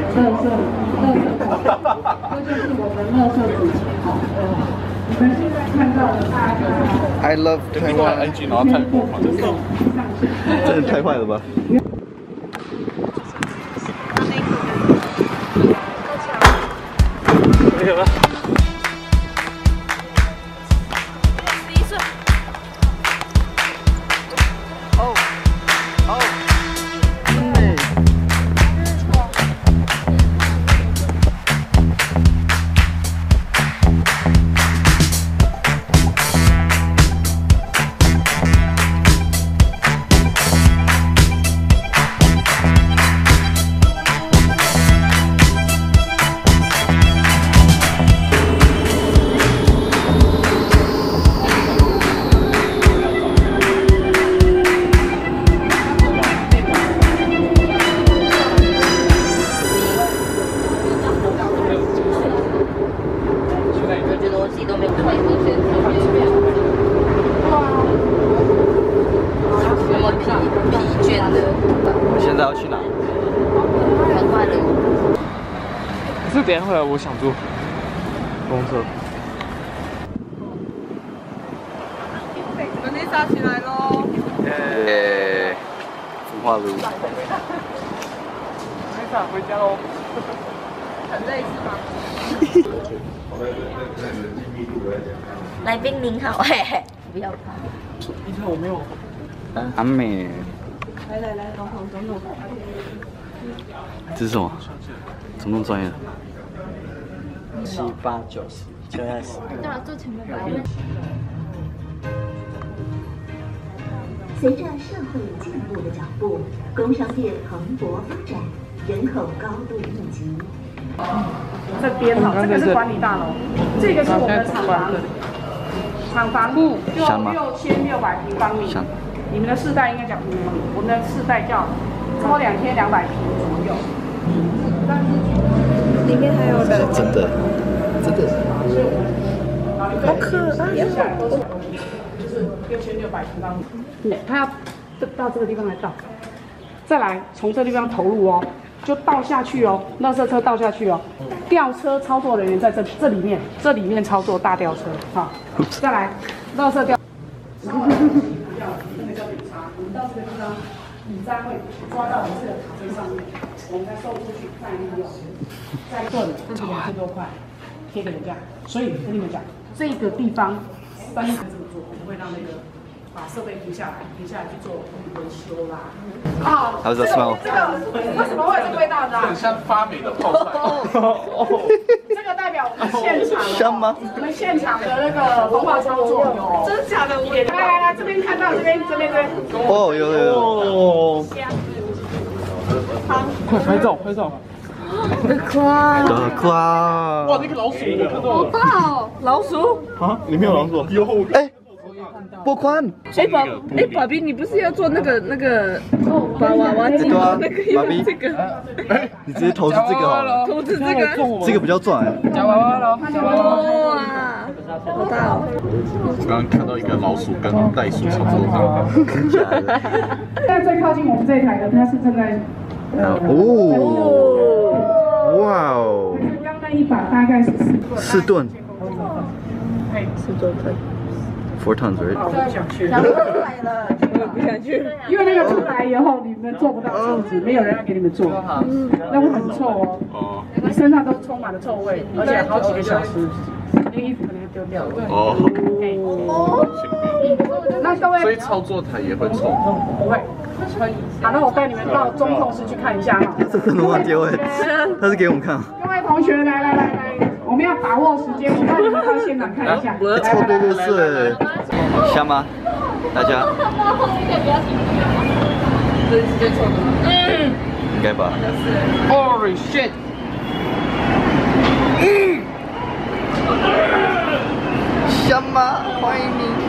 乐色，乐色，这就是我们乐色组织。你们现在看到的大概 I love 另外 Taiwan，NG 然后泰国嘛，就是真的太坏了吧？要去哪？很快的。可是等一下回来我想坐公车。等你杀起来喽！耶，孵化炉。没事，回家喽。很累是吗？来宾您好，嘿嘿，不要怕。以前我没有。阿美，来来来，等等等等，这是什么？怎么那么专业？七八九十，就在十。随着社会进步的脚步，工商业蓬勃发展，人口高度密集。这边哈，这个是管理大楼，这个是我们的厂房，厂房就香吗六千六百平方米香。你们的世代应该讲平方米，我们的世代叫差不多两千两百平左右。里面还有冷真的，真的。好可爱呀！就是六千六百平方米。对，他要到这个地方来倒，再来从这地方投入哦，就倒下去哦，垃圾车倒下去哦，吊车操作人员在这这里面，这里面操作大吊车哈，再来，垃圾吊。那个叫底渣，我们到这个地方，底渣会抓到我们这个卡车上面，我们再送出去再利用，再炖这两千多块，贴给人家。所以跟你们讲，这个地方三个这么做，我们会让那个把设备停下来，停下来去做维修啦。啊，好的，smell。这个为什么会有这个味道呢？很像发霉的泡菜。现场香吗？我们现场的那个文化操作。真的假的？来来来，这边看到这边这边这边。哦，有有有。哦。快拍照拍照。的夸。哇，那个老鼠我看到了。大哦，老鼠。啊，里面有老鼠。有。哎，哎，宝，哎，宝贝，你不是要做那个那个娃娃娃？机对啊那个芭比用这个，你直接投资这个好了，投资这个，这个比较赚娃娃喽，夹娃娃。哇，好大哦！我刚刚看到一个老鼠跟袋鼠差不多大。真假的？现在最靠近我们这一台的，它是正在呃，哦，哇哦，刚刚那一把大概是四四吨。是做可以，，four tons right？不想去，我不想去。因为那个出来以后你们做不到车子，没有人要给你们做，那会很臭哦，哦。你身上都充满了臭味，而且好几个小时，那衣服可能要丢掉了。哦。那各位所以操作台也会臭。不会，好，那我带你们到中控室去看一下哈。这真的忘丢哎，他是给我们看。各位同学，来来来来，我们要把握时间，我们到现场看一下。来超多都是，香吗？大家应该吧？Holy shit！香吗？欢迎你。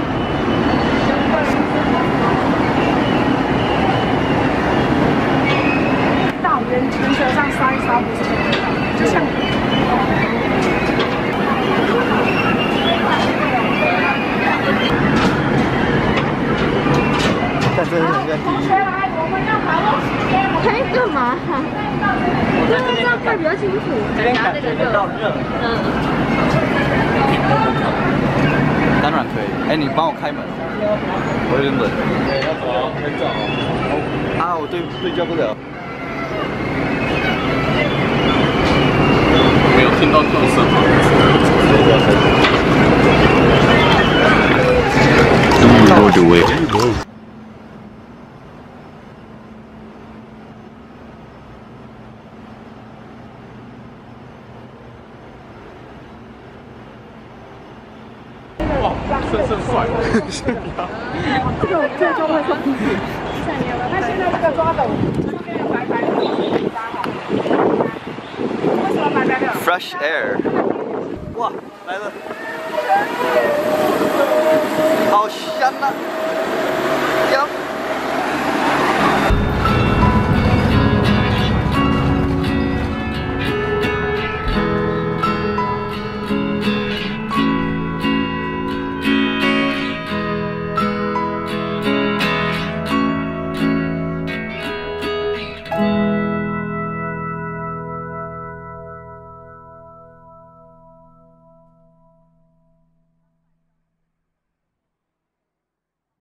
到原原则上烧一烧不是这个味道，就像但真的很像同学来，我们要把握时间。拍干嘛？这个看比较清楚。这边感觉得到热，当然可以。哎，你帮我开门，我有点冷。啊，我对对焦不了。没有听到特色吗？多久喂？顺顺帅，这个这个就会送出去。那现在这个抓斗上面有白白的尾巴哈，为什么白白的？Fresh air，哇，来了，好香啊！香。